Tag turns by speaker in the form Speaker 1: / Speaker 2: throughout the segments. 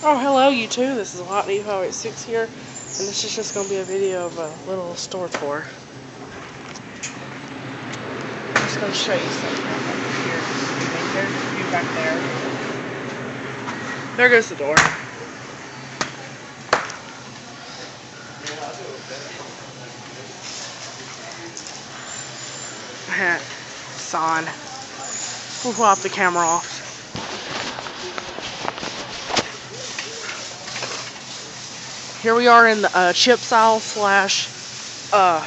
Speaker 1: Oh, hello YouTube. This is Hot Evo 86 here, and this is just going to be a video of a little store tour. I'm just going to show you something here. There's a view back there. There goes the door. Son. We'll flop the camera off. Here we are in the uh, chips aisle slash uh,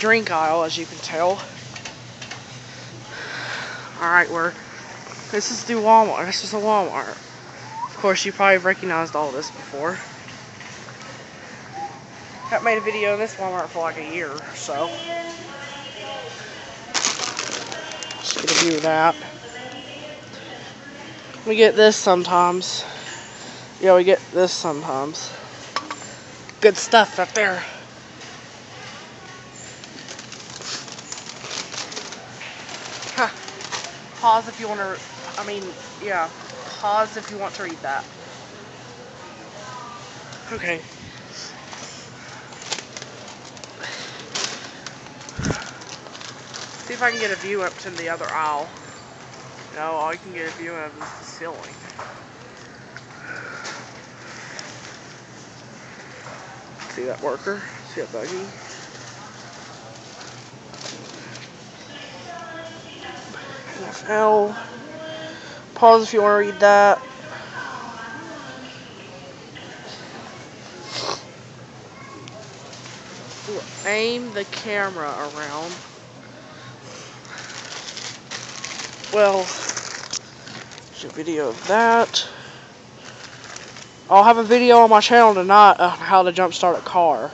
Speaker 1: drink aisle, as you can tell. Alright, we're. This is the Walmart. This is a Walmart. Of course, you probably recognized all this before. Got made a video in this Walmart for like a year, or so. Just get a view of that. We get this sometimes. Yeah, we get this sometimes good stuff up there. Pause if you want to, I mean, yeah, pause if you want to read that. Okay. See if I can get a view up to the other aisle. No, all you can get a view of is the ceiling. See that worker? See that buggy? NFL. Pause if you want to read that. aim the camera around. Well, there's a video of that. I'll have a video on my channel tonight on how to jump start a car.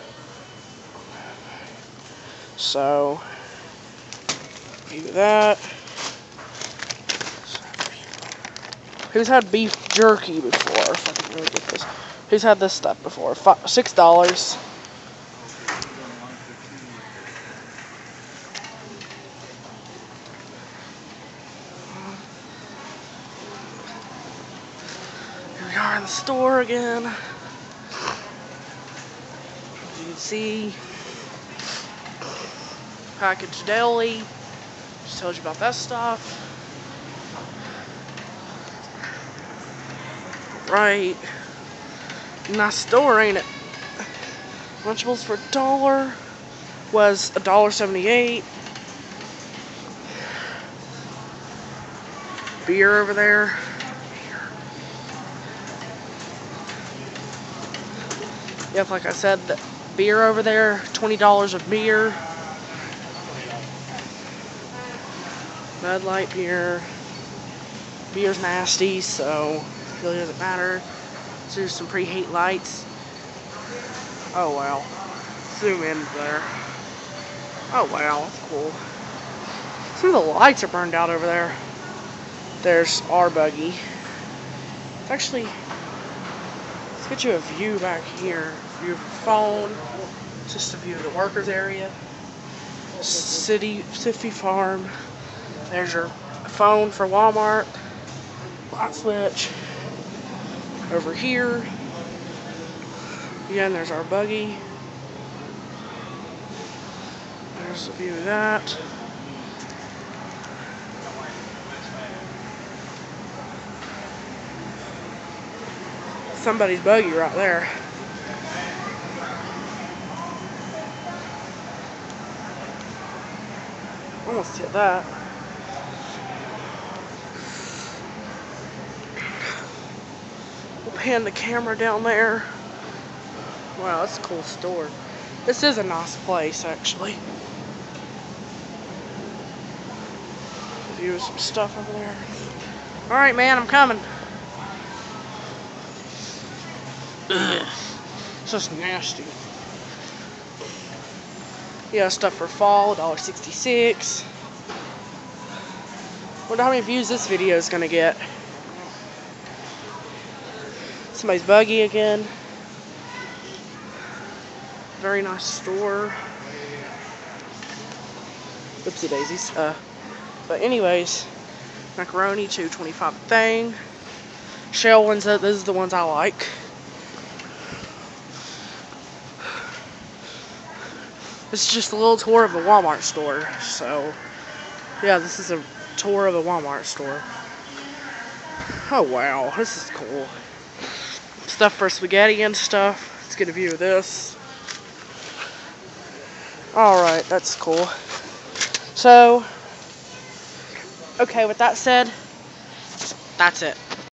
Speaker 1: So, do that. Who's had beef jerky before? Who's had this stuff before? Five, six dollars. We are in the store again. As you can see, package deli. Just told you about that stuff. Right. Nice store, ain't it? Lunchables for a dollar was a dollar seventy-eight. Beer over there. Yep, like I said, the beer over there, $20 of beer. Bud Light beer. Beer's nasty, so it really doesn't matter. So there's some preheat lights. Oh wow. Zoom in there. Oh wow, that's cool. Some of the lights are burned out over there. There's our buggy. Actually let's get you a view back here. Your phone, just a view the workers area. City, City Farm. There's your phone for Walmart. Light switch. Over here. Again, there's our buggy. There's a view of that. somebody's buggy right there. Almost hit that. We'll pan the camera down there. Wow, that's a cool store. This is a nice place, actually. View some stuff over there. Alright, man, I'm coming. It's just nasty. Yeah, stuff for fall, $1.66. Wonder how many views this video is gonna get. Somebody's buggy again. Very nice store. Oopsie daisies. Uh, but anyways, macaroni, 225 thing. shell ones. Those are the ones I like. This is just a little tour of a Walmart store. So, yeah, this is a tour of a Walmart store. Oh wow, this is cool. Stuff for spaghetti and stuff. Let's get a view of this. Alright, that's cool. So, okay, with that said, that's it.